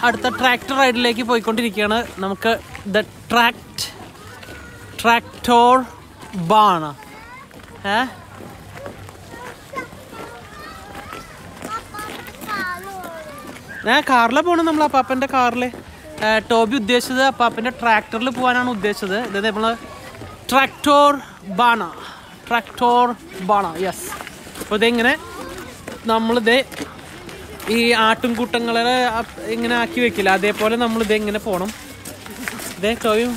അടുത്ത ട്രാക്ടർ റൈഡിലേക്ക് പോയിക്കൊണ്ടിരിക്കുകയാണ്. നമുക്ക് ദ ട്രാക്ട് ട്രാക്ടോർ ബാണ് ഏ? ഞാൻ കാറിലാണ് പോകണം നമ്മൾ അപ്പാപ്പന്റെ കാറിൽ ടോബി ഉദ്ദേശിച്ചത് അപ്പാപ്പന്റെ ട്രാക്ടറിൽ പോകാനാണ് ഉദ്ദേശിച്ചത്. ഇത് നമ്മൾ ട്രാക്ടോർ ബാണ ട്രാക്ടോർ ബാണ യെസ് അപ്പോൾ ഇതെങ്ങനെ നമ്മളിത് ഈ ആട്ടും കൂട്ടങ്ങളെ ഇങ്ങനെ ആക്കി വെക്കില്ല. അതേപോലെ നമ്മളിത് ഇങ്ങനെ പോണം? ഇതേ ടോയും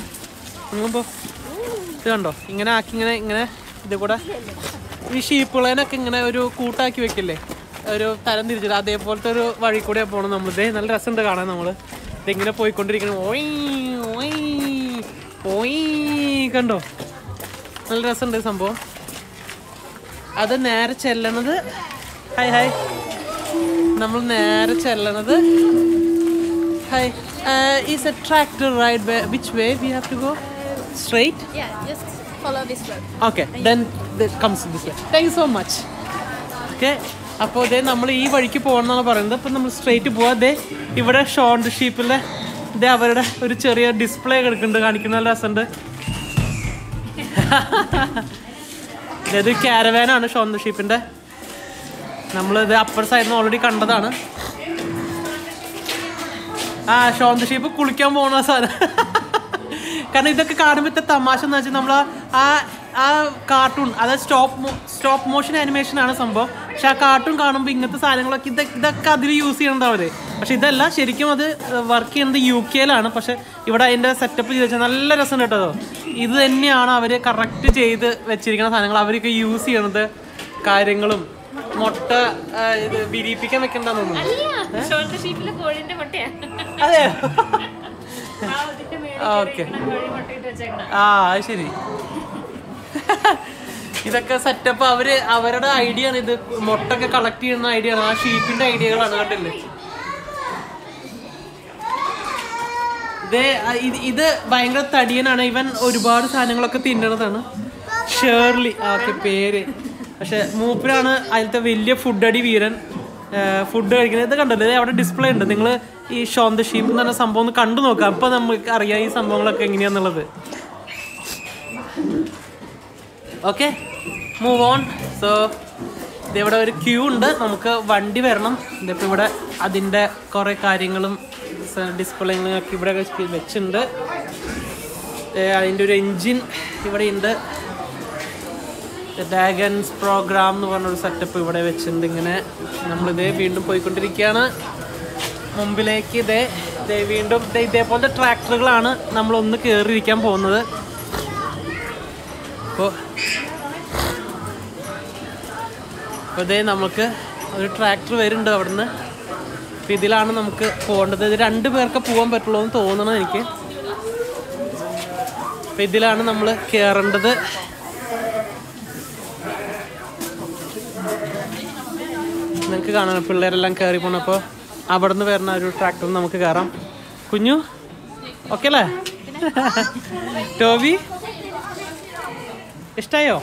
പോ. ഇത് കണ്ടോ? ഇങ്ങനെ ആക്കി ഇങ്ങനെ ഇങ്ങനെ ഇത് കൂടെ. ഈ ഷീപ്പുകളേനൊക്കെ ഇങ്ങനെ ഒരു കൂട്ടാക്കി വെക്കില്ലേ? ഒരു തരം തിരിച്ചിട്ട് അതേപോലത്തെ ഒരു വഴി കൂടെ പോകണം നമ്മളിത് നല്ല രസമുണ്ട് കാണാൻ നമ്മൾ ഇതിങ്ങനെ പോയിക്കൊണ്ടിരിക്കണം ഓയ് ഓയ് ഓയ്. കണ്ടോ? നല്ല രസമുണ്ട് സംഭവം. അത് നേരെ ചെല്ലണത് ഹായ് ഹായ് നമ്മൾ നേരെ ചെല്ലണത്. Hi is a tractor ride which way we have to go straight follow this road. Okay then comes this way thank you so much okay അപ്പോൾ ഇതേ നമ്മൾ ഈ വഴിക്ക് പോകണം പോകണമെന്നാണ് പറയുന്നത്. അപ്പം നമ്മൾ സ്ട്രേറ്റ് പോവാം. ദേ ഇവിടെ ഷോണ്ട് ഷീപ്പിലെ ഇതേ അവരുടെ ഒരു ചെറിയ ഡിസ്പ്ലേ കിടക്കുന്നുണ്ട് കാണിക്കുന്ന നല്ല രസമുണ്ട്. ഇതൊരു ക്യാരവാനാണ് ഷോണ്ട് ഷീപ്പിന്റെ നമ്മളിത് അപ്പർ സൈഡിൽ നിന്ന് ഓൾറെഡി കണ്ടതാണ്. ആ ഷോന്ത് ഷീപ്പ് കുളിക്കാൻ പോകുന്ന സാധനം കാരണം ഇതൊക്കെ കാണുമ്പോൾ ഇത്ര തമാശ എന്ന് വെച്ചാൽ നമ്മൾ ആ ആ കാർട്ടൂൺ അതായത് സ്റ്റോപ്പ് സ്റ്റോപ്പ് മോഷൻ ആനിമേഷൻ ആണ് സംഭവം. പക്ഷെ ആ കാർട്ടൂൺ കാണുമ്പോൾ ഇങ്ങനത്തെ സാധനങ്ങളൊക്കെ ഇത് ഇതൊക്കെ അതിൽ യൂസ് ചെയ്യണത് അവർ. പക്ഷെ ഇതല്ല ശരിക്കും അത് വർക്ക് ചെയ്യുന്നത് യു കെയിലാണ് പക്ഷെ ഇവിടെ അതിന്റെ സെറ്റപ്പ് ചെയ്ത് വെച്ചാൽ നല്ല രസം കേട്ടോ ഇത് തന്നെയാണ് അവർ കറക്റ്റ് ചെയ്ത് വെച്ചിരിക്കുന്ന സാധനങ്ങൾ അവരൊക്കെ യൂസ് ചെയ്യണത് കാര്യങ്ങളും. മുട്ട ഇത് വിരിയിപ്പിക്കാൻ വെക്കണ്ടെന്ന് അതെ ഓക്കെ. ആ അത് ശരി. ഇതൊക്കെ സെറ്റപ്പ് അവർ അവരുടെ ഐഡിയ ആണ് ഇത്. മുട്ടൊക്കെ കളക്ട് ചെയ്യുന്ന ഐഡിയ ആണ്. ആ ഷീപ്പിന്റെ ഐഡിയകളാണ് കണ്ടില്ലേ? ഇത് ഭയങ്കര തടിയനാണ്. ഇവൻ ഒരുപാട് സാധനങ്ങളൊക്കെ തിന്നണതാണ്. ഷേർലി ആ പേര്. പക്ഷെ മൂപ്പരാണ് അതിലത്തെ വലിയ ഫുഡ് അടി വീരൻ. ഫുഡ് കഴിക്കുന്നത്. ഇത് കണ്ടല്ലോ അവിടെ ഡിസ്പ്ലേ ഉണ്ട്. നിങ്ങൾ ഈ ദ ഷീപ്പ് എന്ന് പറഞ്ഞ സംഭവം ഒന്ന് കണ്ടു നോക്കാം. അപ്പൊ നമുക്ക് അറിയാം ഈ സംഭവങ്ങളൊക്കെ എങ്ങനെയാന്നുള്ളത്. ഓക്കെ മൂവ് ഓൺ സോ ഇതിവിടെ ഒരു ക്യൂ ഉണ്ട്. നമുക്ക് വണ്ടി വരണം. ഇതിപ്പോൾ ഇവിടെ അതിന്റെ കുറേ കാര്യങ്ങളും ഡിസ്പ്ലേകളും ഒക്കെ ഇവിടെ വെച്ചിട്ടുണ്ട്. അതിന്റെ ഒരു എൻജിൻ ഇവിടെ ഉണ്ട്. ഡാഗൻസ് പ്രോഗ്രാം എന്ന് പറഞ്ഞൊരു സെറ്റപ്പ് ഇവിടെ വെച്ചിട്ടുണ്ട് ഇങ്ങനെ നമ്മളിത് വീണ്ടും പോയിക്കൊണ്ടിരിക്കുകയാണ്. മുമ്പിലേക്ക് ഇതേ ഇതേ വീണ്ടും ഇതേ ഇതേപോലത്തെ ട്രാക്ടറുകളാണ് നമ്മളൊന്ന് കയറിയിരിക്കാൻ പോകുന്നത്. അപ്പോൾ അപ്പോൾ ഇതേ നമുക്ക് ഒരു ട്രാക്ടർ വരുന്നുണ്ട് അവിടുന്ന്. അപ്പോൾ ഇതിലാണ് നമുക്ക് പോകേണ്ടത്. ഇത് രണ്ട് പേർക്ക് പോകാൻ പറ്റുള്ളൂ എന്ന് തോന്നണം എനിക്ക്. അപ്പോൾ ഇതിലാണ് നമ്മൾ കയറേണ്ടത് നിങ്ങൾക്ക് കാണാം പിള്ളേരെല്ലാം കയറി പോണപ്പോൾ അവിടെ നിന്ന് വരുന്ന ഒരു ട്രാക്ടർ നമുക്ക് കയറാം കുഞ്ഞു? ഓക്കെ അല്ലേ? ടോബി ഇഷ്ടായോ.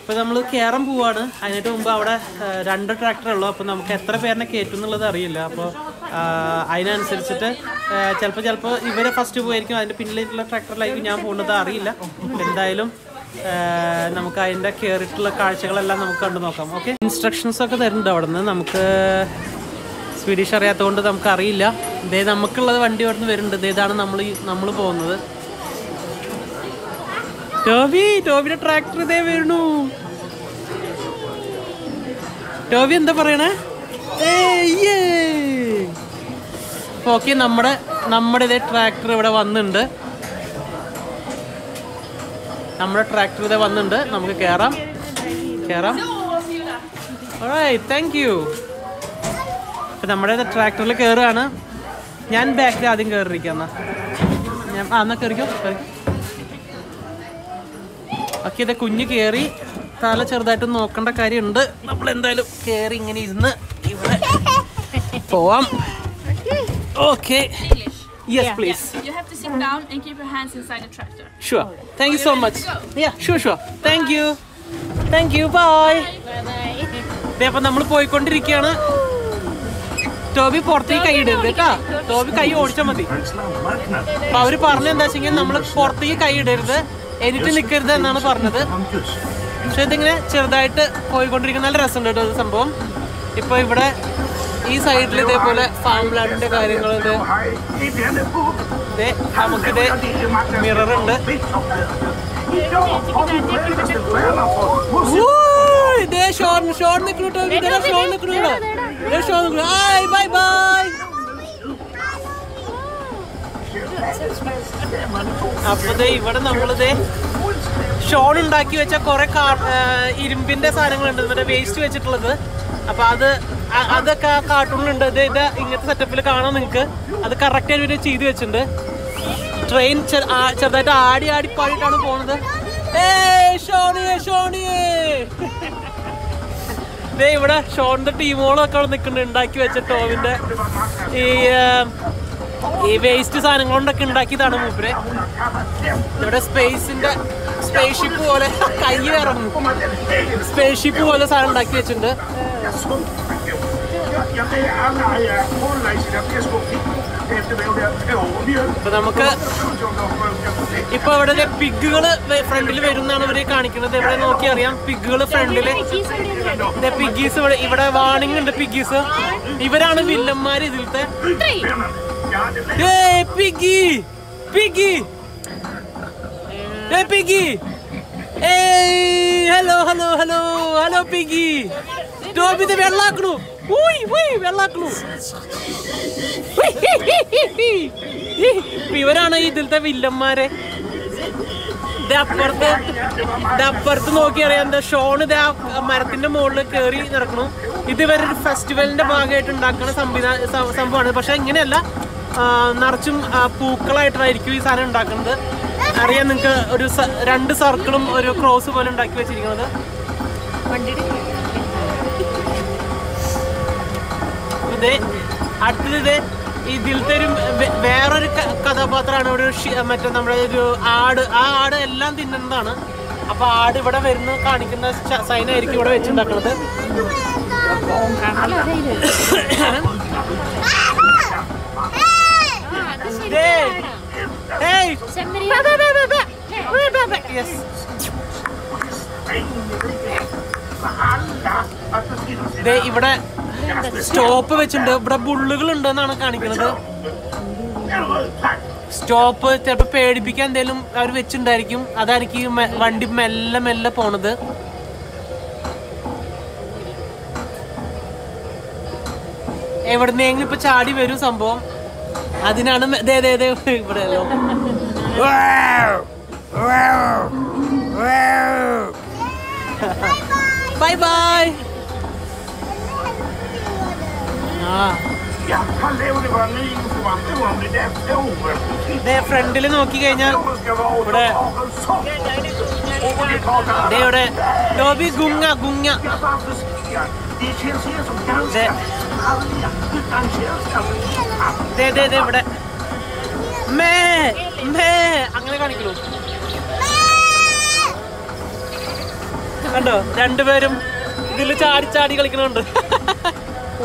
ഇപ്പൊ നമ്മൾ കയറാൻ പോവാണ്. അതിനായിട്ട് മുമ്പ് അവിടെ രണ്ട് ട്രാക്ടർ ഉള്ളു. അപ്പൊ നമുക്ക് എത്ര പേരിനെ കയറ്റും എന്നുള്ളത് അറിയില്ല. അപ്പോൾ അതിനനുസരിച്ചിട്ട് ചിലപ്പോൾ ചിലപ്പോൾ ഇവരെ ഫസ്റ്റ് പോയിരിക്കും. അതിന്റെ പിന്നിലേക്കുള്ള ട്രാക്ടറിലായിരിക്കും ഞാൻ പോകുന്നത്. അറിയില്ല. എന്തായാലും നമുക്ക് അതിന്റെ കയറിയിട്ടുള്ള കാഴ്ചകളെല്ലാം നമുക്ക് കണ്ടു നോക്കാം ഓക്കെ ഇൻസ്ട്രക്ഷൻസ് ഒക്കെ തരുന്നുണ്ട് അവിടെ നിന്ന് നമുക്ക് സ്വീഡിഷ് അറിയാത്തതുകൊണ്ട് നമുക്ക് അറിയില്ല ഇതേ നമുക്കുള്ളത് വണ്ടി അവിടെ നിന്ന് വരുന്നുണ്ട് ഇതാണ് നമ്മൾ നമ്മൾ പോകുന്നത്. ടോബി ടോബിയുടെ ട്രാക്ടർ ഇതേ വരണു ടോബി എന്താ പറയണേ? ഓക്കെ നമ്മുടെ നമ്മുടെ ഇതേ ട്രാക്ടർ ഇവിടെ വന്നിട്ടുണ്ട്. നമ്മുടെ ട്രാക്ടർ ഇതേ വന്നിട്ടുണ്ട്. നമുക്ക് കയറാം കയറാം താങ്ക് യു അപ്പം നമ്മുടെ ട്രാക്ടറിൽ കയറുകയാണ് ഞാൻ ബാക്കിൽ ആദ്യം കയറിയിരിക്കാം ഞാൻ ആ എന്നാൽ കയറിക്കോ കയറി ഓക്കെ ഇത് കുഞ്ഞ് കയറി തല ചെറുതായിട്ട് നോക്കേണ്ട കാര്യമുണ്ട്. നമ്മൾ എന്തായാലും കയറി ഇങ്ങനെ ഇരുന്ന് ഇവിടെ പോവാം. Okay English. please. Yeah. You have to sit down and keep your hands inside the tractor. Sure. Right. Thank you so much. Yeah, sure, sure. Bye. Thank you. Thank you. Bye. Bye. അപ്പൊ നമ്മൾ പോയിക്കൊണ്ടിരിക്കുകയാണ് Toby പുറത്തേക്ക് കൈ ഇടരുത് കേട്ടാ Toby കൈ ഓടിച്ചാൽ മതി അപ്പൊ അവർ പറഞ്ഞ എന്താ വെച്ചെങ്കിൽ നമ്മൾ പുറത്തേക്ക് കൈ ഇടരുത് എനിക്ക് നിൽക്കരുത് എന്നാണ് പറഞ്ഞത് പക്ഷെ ഇതിങ്ങനെ ചെറുതായിട്ട് പോയിക്കൊണ്ടിരിക്കുന്ന നല്ല രസമുണ്ട് കേട്ടോ സംഭവം ഇപ്പൊ ഇവിടെ ഈ സൈഡിൽ ഇതേപോലെ ഫാം ലാൻഡിന്റെ കാര്യങ്ങളുണ്ട് ഇത് നമുക്കിത് മിററുണ്ട് ഉണ്ട് ഷോർ ഷോർ നിൽക്കണോ Sean, Sean നിൽക്കുന്നു കേട്ടോ. ഇത് ദേ ബൈ ബൈ ഇവിടെ. ദേ Sean നിൽക്കുന്നു. Hi, bye bye. അപ്പൊ ദേ ഇവിടെ നമ്മളിതേ ഷോൺ ഉണ്ടാക്കി വെച്ച കുറെ ഇരുമ്പിന്റെ സാധനങ്ങളുണ്ട് മറ്റേ വേസ്റ്റ് വെച്ചിട്ടുള്ളത് അപ്പൊ അത് അതൊക്കെ ആ കാർട്ടൂണിലുണ്ട്. ഇത് ഇത് ഇങ്ങനത്തെ സെറ്റപ്പിൽ കാണാം നിങ്ങൾക്ക് അത് കറക്റ്റ് ആയിട്ട് ചെയ്ത് വെച്ചിട്ടുണ്ട്. ട്രെയിൻ ചെറുതായിട്ട് ആടി ആടി പാടിയിട്ടാണ് പോണത്. ഇവിടെ ഷോണിന്റെ ടീമുകളൊക്കെ നിൽക്കുന്നുണ്ട്. ഉണ്ടാക്കി വെച്ച ടോവിന്റെ ഈ ഈ വേസ്റ്റ് സാധനങ്ങൾ കൊണ്ടൊക്കെ ഉണ്ടാക്കിയതാണ് മൂപ്പര്. ഇവിടെ സ്പേസിന്റെ സ്പേസ് ഷിപ്പ് പോലെ കൈ ഇറങ്ങും സ്പേസ് ഷിപ്പ് പോലെ സാധനം ഉണ്ടാക്കി വെച്ചിട്ടുണ്ട്. അപ്പൊ നമുക്ക് ഇപ്പൊ ഇവിടെ പിഗുകൾ ഫ്രണ്ടിൽ വരുന്നാണ് ഇവർ കാണിക്കുന്നത്. ഇവിടെ നോക്കി അറിയാം? പിഗുകൾ ഫ്രണ്ടിൽ. പിഗീസ് ഇവിടെ ഇവിടെ വാണിംഗ് ഉണ്ട് പിഗീസ് ഇവരാണ് വില്ലന്മാര് ഇതിലത്തെ. ഏയ് പിഗി പിഗി ഏയ് പിഗി ഏയ് hello hello hello hello piggy Toby ഇത് വെള്ളാക്കണു ഊയ് ഊയ് വെള്ളാക്കണു ഇവരാണ് ഇതിലത്തെ വില്ലന്മാരെ അപ്പുറത്ത് അപ്പുറത്ത് നോക്കി അറിയാം എന്താ ഷോൺ ഇത് ആ മരത്തിന്റെ മുകളിൽ കയറി നടക്കണു. ഇത് ഇവരൊരു ഫെസ്റ്റിവലിന്റെ ഭാഗമായിട്ട് ഉണ്ടാക്കുന്ന സംവിധാന സംഭവമാണ്. പക്ഷെ ഇങ്ങനെയല്ല നിറച്ചും പൂക്കളായിട്ടായിരിക്കും ഈ സാധനം ഉണ്ടാക്കുന്നത്. അറിയാം നിങ്ങൾക്ക് ഒരു രണ്ട് സർക്കിളും ഒരു ക്രോസ് പോലെ ഉണ്ടാക്കി വെച്ചിരിക്കുന്നത്. ഇതേ അടുത്തത് ഇത്. ഇതിലത്തെ ഒരു വേറൊരു കഥാപാത്രമാണ്. ഇവിടെ മറ്റേ നമ്മുടെ ഒരു ആട്. ആ ആട് എല്ലാം തിന്നുന്നതാണ്. അപ്പൊ ആട് ഇവിടെ വരുന്ന കാണിക്കുന്ന സൈനായിരിക്കും ഇവിടെ വെച്ചുണ്ടാക്കുന്നത്. ഇവിടെ സ്റ്റോപ്പ് വെച്ചിട്ടുണ്ട്. ഇവിടെ ബുള്ളുകൾ ഉണ്ടെന്നാണ് കാണിക്കുന്നത്. സ്റ്റോപ്പ് ചിലപ്പോ പേടിപ്പിക്കാൻ എന്തേലും അവർ വെച്ചിട്ടുണ്ടായിരിക്കും. അതായിരിക്കും വണ്ടി മെല്ലെ മെല്ലെ പോണത്. എവിടുന്നെങ്കിലും ഇപ്പൊ ചാടി വരും സംഭവം. അതിനാണ് ഇവിടെ ബൈ ബൈ ഫ്രണ്ടിൽ നോക്കി കഴിഞ്ഞാൽ ഇവിടെ ടോബി ഗുങ്ങ ഗുങ്ങ. ഇവിടെ. മേ മേ അങ്ങനെ കാണിക്കുള്ളൂ കണ്ടോ? രണ്ടുപേരും ഇതിൽ ചാടി ചാടി കളിക്കണുണ്ട്.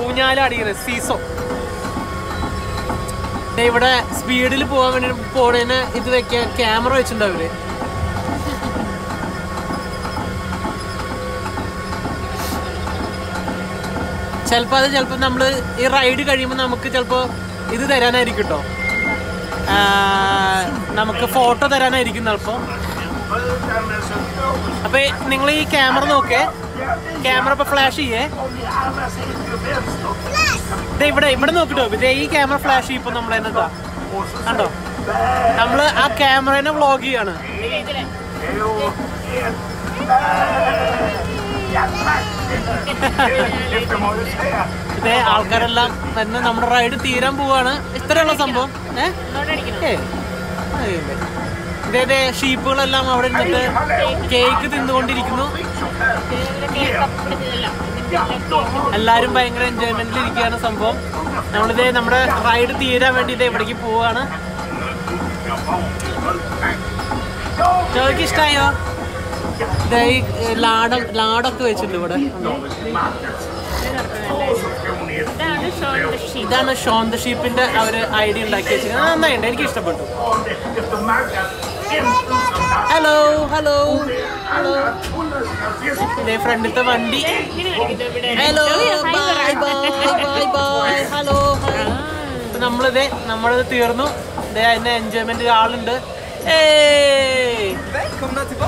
ഊഞ്ഞാലാടിക്കണ സീസോ. ഇവിടെ സ്പീഡിൽ പോകാൻ വേണ്ടി പോണേന് ഇത് വെക്കാൻ ക്യാമറ വെച്ചിട്ടുണ്ട് അവർ ചിലപ്പോൾ അത് ചിലപ്പോൾ നമ്മൾ ഈ റൈഡ് കഴിയുമ്പോൾ നമുക്ക് ചിലപ്പോൾ ഇത് തരാനായിരിക്കും കേട്ടോ നമുക്ക് ഫോട്ടോ തരാനായിരിക്കും ചിലപ്പോൾ അപ്പോൾ അപ്പൊ നിങ്ങൾ ഈ ക്യാമറ നോക്കേ. ക്യാമറ ഇപ്പൊ ഫ്ലാഷ് ചെയ്യേ. ഇവിടെ ഇവിടെ നോക്കിട്ടോ. ഇതേ ഈ ക്യാമറ ഫ്ലാഷ് ചെയ്യപ്പോ നമ്മൾ എന്നതാ കണ്ടോ? നമ്മൾ ആ ക്യാമറേനെ വ്ളോഗ് ചെയ്യാണ്. ഇതേ ആൾക്കാരെല്ലാം തന്നെ നമ്മുടെ റൈഡ് തീരാൻ പോവാണ്. ഇത്രയുള്ള സംഭവം. ഇതേ ഷീപ്പുകളെല്ലാം അവിടെ ഇരുന്നിട്ട് കേക്ക് തിന്നുകൊണ്ടിരിക്കുന്നു. എല്ലാരും ഭയങ്കര എൻജോയ്മെന്റിൽ ഇരിക്കുകയാണ് സംഭവം. നമ്മളിതേ നമ്മുടെ റൈഡ് തീരാൻ വേണ്ടി ഇതേ ഇവിടേക്ക് പോവാണ് ചോദിക്ക് ഈ ലാടം ലാടൊക്കെ വെച്ചിട്ടുണ്ട് ഇവിടെ? ഇതാണ് ഷോൺ ദ ഷീപ്പിന്റെ അവർ ഐഡിയ ഉണ്ടാക്കി വെച്ചിരിക്കുന്നത്. നന്നായിട്ടുണ്ട്. എനിക്ക് ഇഷ്ടപ്പെട്ടു ഹലോ ഹലോ ഇതേ ഫ്രണ്ടിലത്തെ വണ്ടി hello bye bye bye hello hello നമ്മളിതേ നമ്മളിത് തീർന്നു ഇതേ അതിന്റെ എൻജോയ്മെന്റ് ആളുണ്ട്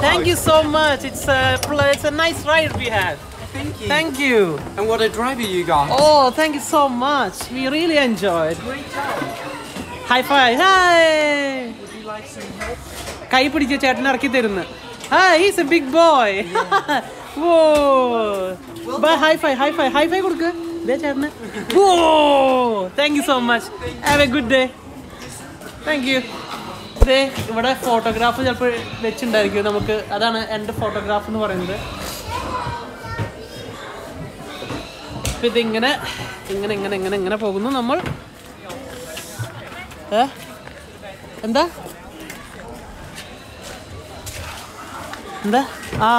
thank you so much it's it's a nice ride we have Thank you. Thank you And what a driver you got. Oh, thank you so much. We really enjoyed. High five. Hi. കൈ പിടിച്ച് ചേട്ടൻ ഇറക്കി തരുന്നു hi he's a big boy oh bye high five high five high five കൊടുക്ക്. ദേ ചേട്ടന്. ഓ thank you so much have a good day thank you ദേ ഇവിടെ photograph ചിലപ്പോൾ വെച്ചിട്ടുണ്ടായിരിക്കും നമുക്ക്. അതാണ് എന്റെ ഫോട്ടോഗ്രാഫ് എന്ന് പറയുന്നത്. അപ്പം ഇതിങ്ങനെ ഇങ്ങനെ ഇങ്ങനെ ഇങ്ങനെ ഇങ്ങനെ പോകുന്നു നമ്മൾ. എന്താ? എന്താ? ആ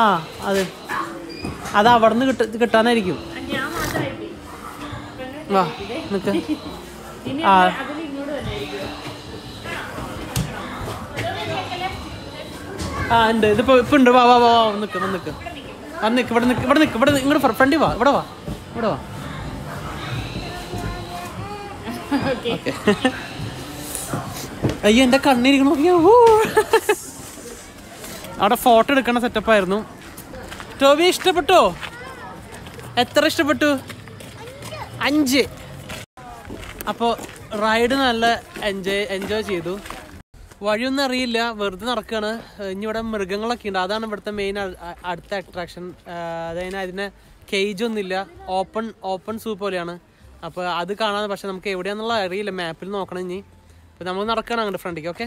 അത്. അത് അവിടെ നിന്ന് കിട്ട കിട്ടാനായിരിക്കും. വാ നിക്ക്. ഇനി ആ. ആ ഉണ്ട്. ഇതിപ്പോ ഇപ്പൊ ഉണ്ട്. വാ വാ വാ നിക്ക് വന്ന് നിക്ക്. വന്ന് നിക്ക് ഇവിടെ നിക്ക് ഇവിടെ നിക്ക് ഇവിടെ ഇങ്ങോട്ട് ഫ്രണ്ടി വാ. ഇവിടെ വാ. ഇവിടെ വാ. ഓക്കെ. അയ്യോ എന്റെ കണ്ണിരിക്കണോ. ഊ. അവിടെ ഫോട്ടോ എടുക്കണ സെറ്റപ്പ് ആയിരുന്നു. ടോബി ഇഷ്ടപ്പെട്ടോ? എത്ര ഇഷ്ടപ്പെട്ടു? അഞ്ച്. അപ്പോൾ റൈഡ് നല്ല എൻജോയ് എൻജോയ് ചെയ്തു. വഴിയൊന്നും അറിയില്ല വെറുതെ നടക്കുകയാണ് ഇനി ഇവിടെ മൃഗങ്ങളൊക്കെ ഉണ്ട്. അതാണ് ഇവിടുത്തെ മെയിൻ അടുത്ത അട്രാക്ഷൻ അതായത് അതിന് കേജ് ഒന്നുമില്ല. ഓപ്പൺ ഓപ്പൺ സൂ പോലെയാണ്. അപ്പോൾ അത് കാണാൻ പക്ഷെ നമുക്ക് എവിടെയാണെന്നുള്ള അറിയില്ല. മാപ്പിൽ നോക്കണം ഇനി. അപ്പോൾ നമ്മൾ നടക്കണം അങ്ങോട്ട് ഫ്രണ്ടിലേക്ക് ഓക്കെ